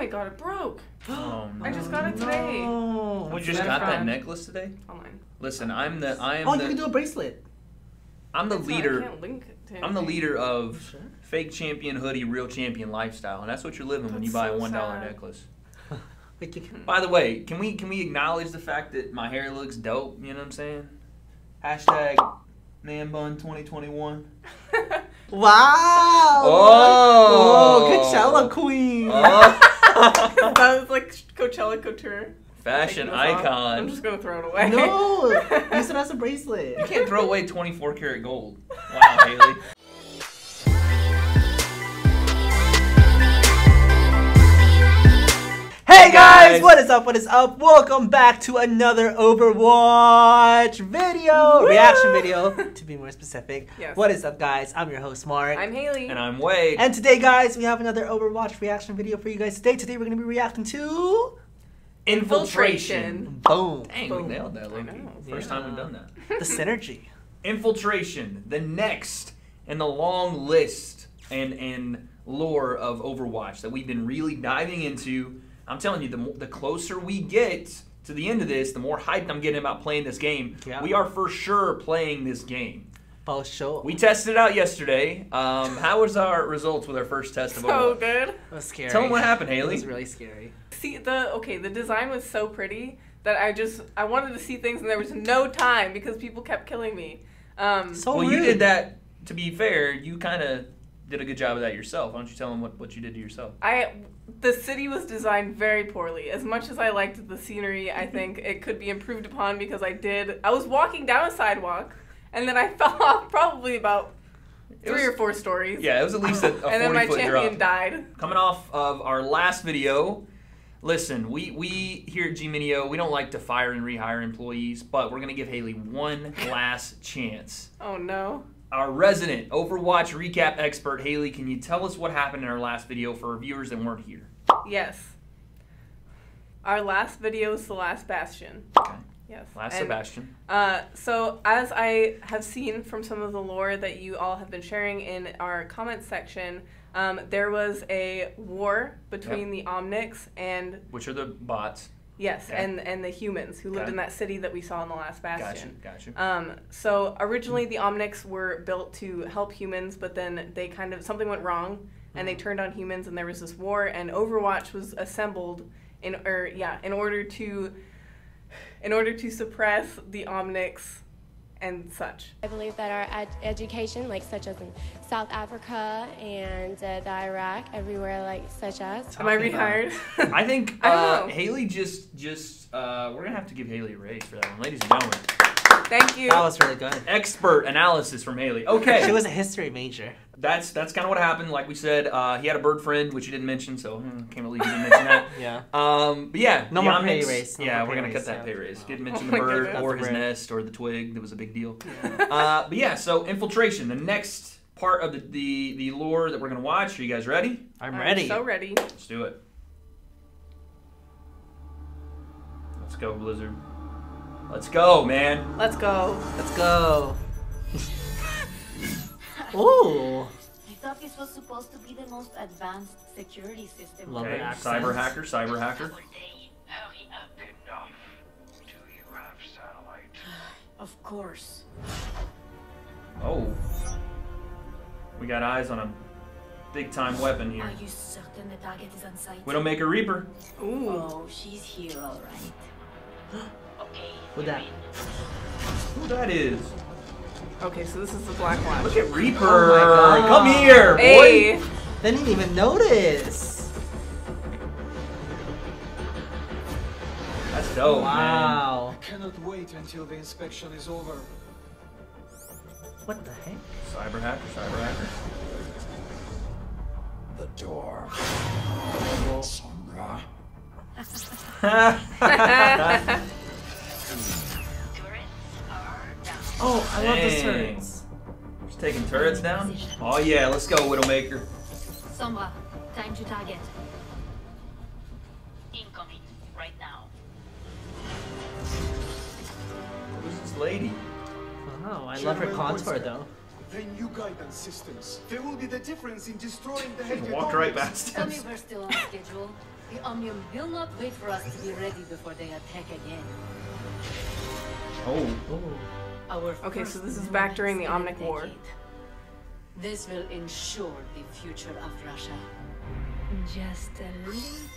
my god, it broke. Oh, no. I just got it today. No. You just got that necklace today? Online. Listen, I'm the I am Oh, the you can do a bracelet. I'm the It's not- I leader. can't link to I'm the leader of oh, Sure. fake champion hoodie, real champion lifestyle, and that's what you're living when you That's buy a so one dollar sad. necklace. Wait, you can- By the way, can we can we acknowledge the fact that my hair looks dope? You know what I'm saying? Hashtag man bun 2021. Wow. Oh. Oh, Coachella queen. Oh. that was like Coachella couture. Fashion Taking this off. icon. I'm just gonna throw it away. No, use it as a bracelet. You can't throw away 24 karat gold. Wow, Haley. Guys, guys. what is up? What is up? Welcome back to another Overwatch video, Woo! reaction video, to be more specific. Yes. What is up, guys? I'm your host, Mark. I'm Haley. And I'm Wade. and today, guys, we have another Overwatch reaction video for you guys today. Today, we're going to be reacting to. Infiltration. Boom. Dang, Boom. we nailed that, I Loki. know. First time we've done that. The synergy. Infiltration, the next in the long list and and lore of Overwatch that we've been really diving into. I'm telling you, the mo- the closer we get to the end of this, the more hyped I'm getting about playing this game. Yeah. We are for sure playing this game. For sure. We tested it out yesterday. Um, how was our results with our first test of so Overwatch? good. It was scary. Tell them what happened, Haley. It was really scary. See the okay, the design was so pretty that I just I wanted to see things and there was no time because people kept killing me. Um, So well, you rude. did that. To be fair, you kind of did a good job of that yourself. Why don't you tell them what, what you did to yourself? I the city was designed very poorly. As much as I liked the scenery, I think it could be improved upon because I did. I was walking down a sidewalk and then I fell off probably about three was- or four stories. Yeah, it was at least a, a 40 and then my champion drop. died. Coming off of our last video, listen, we, we here at G-Mineo, we don't like to fire and rehire employees, but we're going to give Haley one last chance. Oh no. Our resident Overwatch recap expert, Haley, can you tell us what happened in our last video for our viewers that weren't here? Yes. Our last video is the last bastion. Okay. Yes. Last And, Sebastian. Uh, so, as I have seen from some of the lore that you all have been sharing in our comment section, um, there was a war between the Omnics and Which are the bots. Yes, Okay. and and the humans who lived Okay. in that city that we saw in the last Gotcha, bastion. gotcha. Um, so originally the Omnics were built to help humans, but then they kind of something went wrong and they turned on humans, and there was this war, and Overwatch was assembled in or yeah in order to in order to suppress the Omnics and such. I believe that our ed- education, like such as in South Africa and uh, the Iraq, everywhere like such as. Am I Talking about- rehired? I think I uh, know. Haley just just uh, we're gonna have to give Haley a raise for that one, ladies and gentlemen. Thank you. That was really good. Expert analysis from Haley. Okay, She was a history major. that's that's kind of what happened. Like we said, uh, he had a bird friend, which you didn't mention, so hmm, can't believe you didn't mention that. Yeah. Um, but yeah, No the more pay raise, no yeah, more we're gonna cut that yeah. pay raise. Didn't mention Oh the bird goodness. or his bird. nest or the twig. That was a big deal. uh, but yeah, so infiltration, the next part of the, the the lore that we're gonna watch. Are you guys ready? I'm ready. so ready. Let's do it. Let's go, Blizzard. Let's go, man. Let's go. Let's go. Ooh. I thought this was supposed to be the most advanced security system. Love Okay, her accent. cyber hacker, cyber hacker. Enough. Do you have satellite? Of course. Oh, we got eyes on a big time weapon here. Are you certain the target is on site? Widowmaker Reaper. Ooh. Oh, she's here, all right. okay. Who that? Who that is? Okay, so this is the Black Watch. Look at oh Reaper. Oh my God. Come here, boy. Hey. Didn't even notice. That's dope, man. wow. I cannot wait until the inspection is over. What the heck? Cyber hacker, cyber hacker. The door. Sombra. Oh, I love the Dang. turrets. Just taking turrets down. Oh yeah, let's go, Widowmaker. Sombra, time to target. Incoming, right now. Who's this lady? Wow, I love her Gentlemen, contour though. The new guidance systems. There will be the difference in destroying the Just hated walked right objects. past Tell us. me we're still on schedule. The Omnium will not wait for us to be ready before they attack again. Oh. Our Okay, so this is back during the in a Omnic War. This will ensure the future of Russia. Just a little.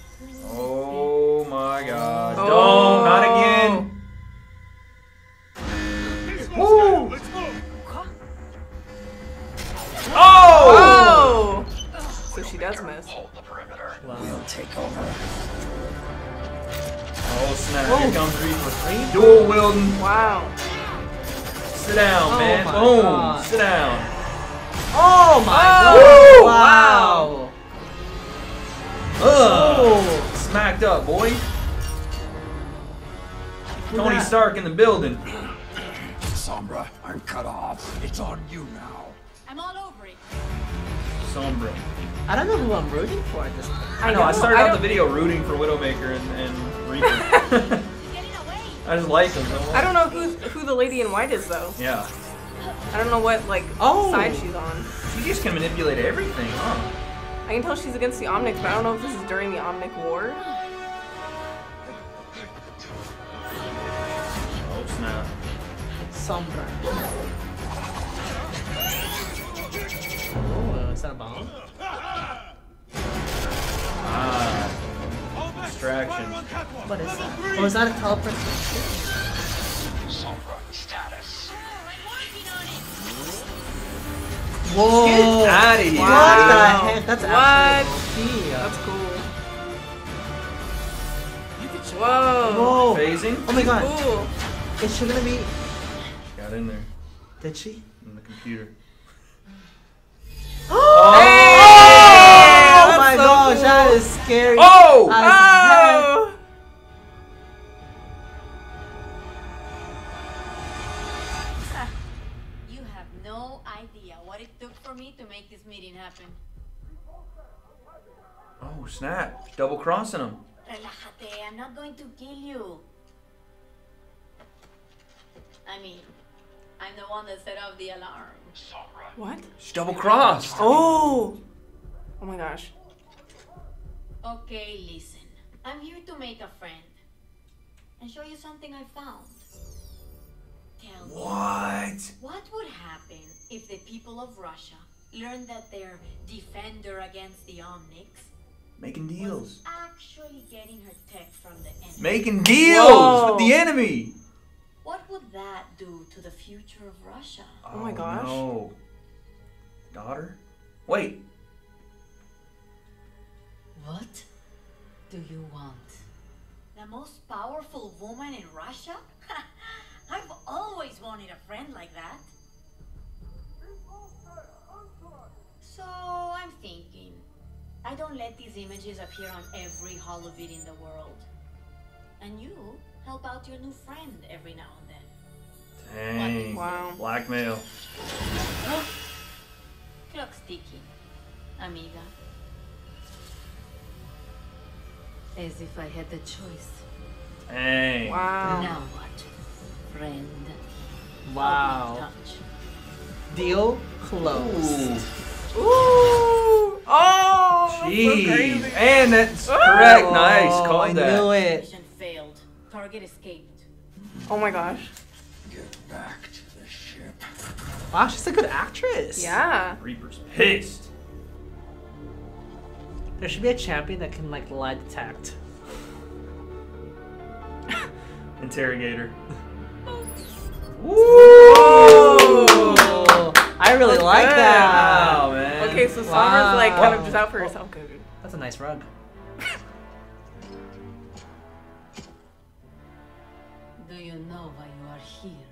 Boom. Oh god. Sit down. Oh my Oh, god! Wow! Ugh. Oh! Smacked up, boy. Tony that? Stark in the building. Sombra, I'm cut off. It's on you now. I'm all over it. Sombra. I don't know who I'm rooting for at this point. I know, I started I out the video rooting for Widowmaker and, and Reaper. He's getting away. I just like them. I don't know who who the lady in white is though. Yeah. I don't know what like Oh. side she's on. She just can manipulate everything, huh? I can tell she's against the Omnics, but I don't know if this is during the Omnic War. Oh snap. Sombra. Oh, is that a bomb? Ah. Distraction. What is that? Oh, is that a teleportation? Whoa! Get out of here. What Wow. the heck? That's What? absolutely That's cool. Whoa. Whoa! Phasing. Oh my god! Cool. Is she gonna be? She Got in there Did she? in the computer. Oh! oh, that's my so gosh, cool. that is scary. Oh! This. Oh snap! Double crossing him. Relájate, I'm not going to kill you. I mean, I'm the one that set off the alarm. What? She's double crossed. Oh! Oh my gosh. Okay, listen. I'm here to make a friend and show you something I found. Tell me, What? what would happen if the people of Russia learned that their defender against the Omnics Making was deals. actually getting her tech from the enemy? Making deals Whoa. with the enemy. What would that do to the future of Russia? Oh my oh, gosh. No. Daughter? Wait. What do you want? The most powerful woman in Russia? I've always wanted a friend like that. So I'm thinking, I don't let these images appear on every holovid in the world. And you help out your new friend every now and then. Dang. Wow. Blackmail. Clock's ticking, amiga. As if I had the choice. Dang. Wow. Now what, friend? Wow. Deal closed. Ooh. Ooh! Oh! so Jeez. crazy. And that's Oh. correct. Nice. Oh, Call I that. knew it. Mission failed. Target escaped. Oh my gosh. Get back to the ship. Wow, she's a good actress. Yeah. Reaper's pissed. There should be a champion that can like lie detect. Interrogator. Oh, I really like good. that. Wow, man. Okay, so Sombra's like kind of just out for Wow. herself. Good. That's a nice rug. Do you know why you are here?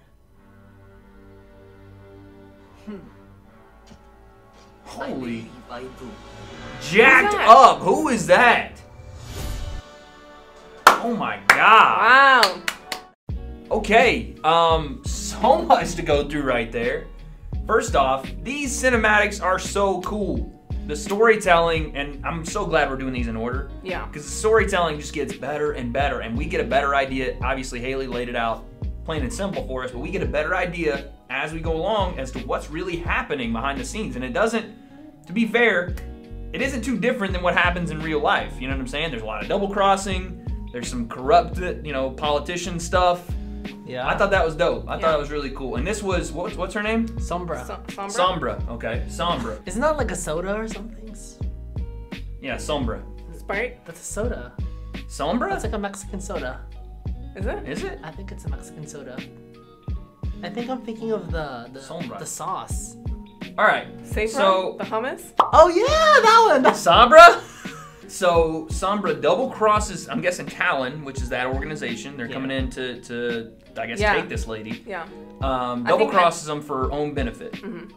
Holy. I do. Jacked up. Who is that? Oh my god. Wow. Okay, um, so much to go through right there. First off, these cinematics are so cool. The storytelling, and I'm so glad we're doing these in order. Yeah. Because the storytelling just gets better and better, and we get a better idea. Obviously, Haley laid it out plain and simple for us, but we get a better idea as we go along as to what's really happening behind the scenes. And it doesn't, to be fair, it isn't too different than what happens in real life. You know what I'm saying? There's a lot of double crossing. There's some corrupt, you know, politician stuff. Yeah. I thought that was dope. I Yeah. thought it was really cool. And this was what's what's her name? Sombra. So- Sombra? Sombra. Okay, Sombra. Isn't that like a soda or something? Yeah, Sombra. Sprite? That's a soda. Sombra? That's like a Mexican soda. Is it? Is it? I think it's a Mexican soda. I think I'm thinking of the the, Sombra. the sauce. All right. Saffron? So the hummus? Oh yeah, that one. Sombra. So Sombra double crosses. I'm guessing Talon, which is that organization. They're Yeah. coming in to, to I guess Yeah. take this lady. Yeah. Um, double think that- crosses them for her own benefit. Mhm.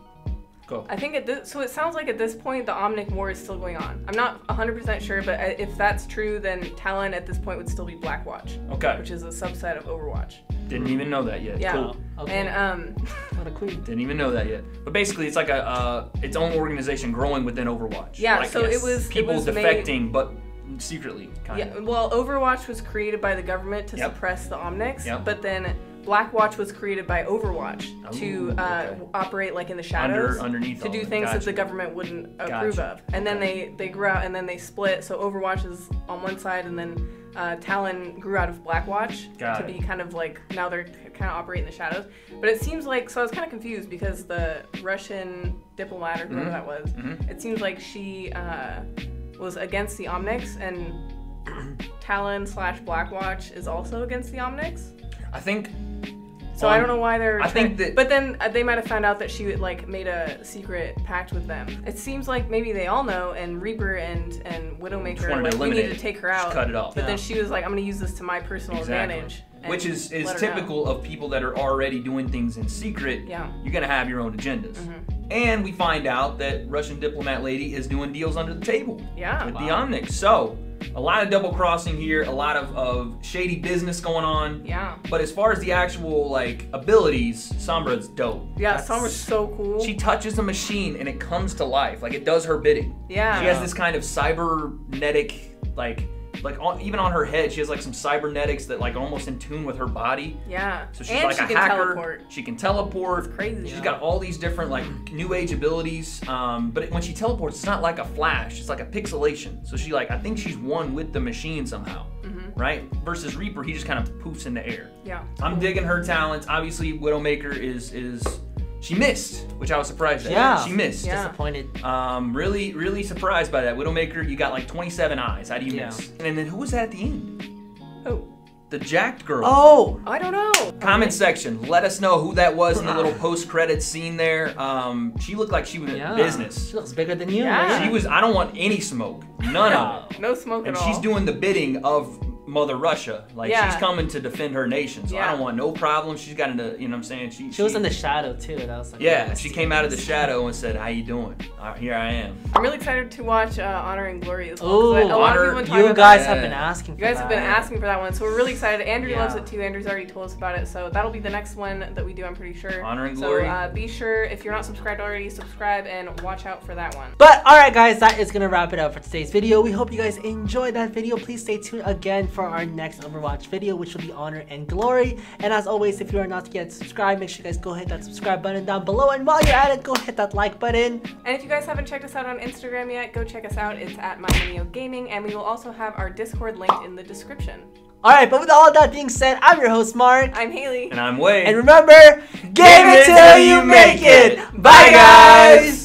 Go. I think at this, so it sounds like at this point the Omnic War is still going on. I'm not 100% sure, but if that's true, then Talon at this point would still be Blackwatch, Okay. which is a subset of Overwatch. Didn't even know that yet. Yeah. Cool. okay. And um, what a queen. Didn't even know that yet. But basically, it's like a uh, its own organization growing within Overwatch. Yeah, Like, so it was- it people was made- defecting, but secretly, kind yeah, of. well, Overwatch was created by the government to Yep. suppress the Omnics, Yep. but then Blackwatch was created by Overwatch to uh, okay. operate like in the shadows Under underneath to do things that the government wouldn't approve Gotcha. of. And then they they grew out and then they split. So Overwatch is on one side, and then uh, Talon grew out of Blackwatch Got to it. be kind of like now they're kind of operating in the shadows. But it seems like so I was kind of confused because the Russian diplomat or whoever Mhm. that was, Mhm. it seems like she uh, was against the Omnics and. Talon slash Blackwatch is also against the Omnics. I think. So I don't know why they're. I trying- think that- But then uh, they might have found out that she like made a secret pact with them. It seems like maybe they all know, and Reaper and and Widowmaker are wanted to like we need to take her Just out. cut it off. But Yeah. then she was like, I'm gonna use this to my personal Exactly. advantage. and Which is is let her know. typical of people that are already doing things in secret. Yeah. You're gonna have your own agendas. Mhm. And we find out that Russian diplomat lady is doing deals under the table Yeah. with the Wow. Omnics. So a lot of double crossing here, a lot of, of shady business going on. Yeah. But as far as the actual like abilities, Sombra's dope. Yeah. That's- Sombra's so cool. She touches a machine and it comes to life. Like it does her bidding. yeah. She has this kind of cybernetic, like, like on, even on her head, she has like some cybernetics that like almost in tune with her body. Yeah. So she's and like she a can hacker. teleport. She can teleport. It's Crazy. She's got all these different like new age abilities. Um, but when she teleports, it's not like a flash. It's like a pixelation. So she like I think she's one with the machine somehow, Mhm. right? Versus Reaper, he just kind of poofs in the air. Yeah. I'm digging her talents. Obviously, Widowmaker is is she missed, which I was surprised at. Yeah. she missed. Yeah. Disappointed. Um, really, really surprised by that. Widowmaker, you got like 27 eyes. How do you Yeah. miss? And then who was that at the end? Oh. The jacked girl. Oh. I don't know. Comment section. Let us know who that was in the little post-credit scene there. Um, she looked like she was in Yeah. business. She looks bigger than you. Yeah. man. She was. I don't want any smoke. None of it. No smoke And at all. she's doing the bidding of Mother Russia. Like Yeah. she's coming to defend her nation. So I don't want no problem. She's got into. You know what I'm saying? She. She was in the shadow too. That was like. Yeah, she came out of the shadow and said, "How you doing? All right, here I am." I'm really excited to watch uh, Honor and Glory as well. I- Ooh, a lot of people have been You guys about have been asking. You guys have been asking for that one, so we're really excited. Andrew Yeah. loves it too. Andrew's already told us about it, so that'll be the next one that we do. I'm pretty sure. Honor and so, Glory. uh, be sure if you're not subscribed already, subscribe and watch out for that one. But alright guys, that is gonna wrap it up for today's video. We hope you guys enjoyed that video. Please stay tuned again for our next Overwatch video, which will be Honor and Glory. And as always, if you are not yet subscribed, make sure you guys go hit that subscribe button down below. And while you're at it, go hit that like button. And if you guys haven't checked us out on Instagram yet, go check us out. It's at MyMineo Gaming, and we will also have our Discord linked in the description. Alright, but with all of that being said, I'm your host Mark. I'm Haley. And I'm Wade. And remember, game it till you make it. Bye guys!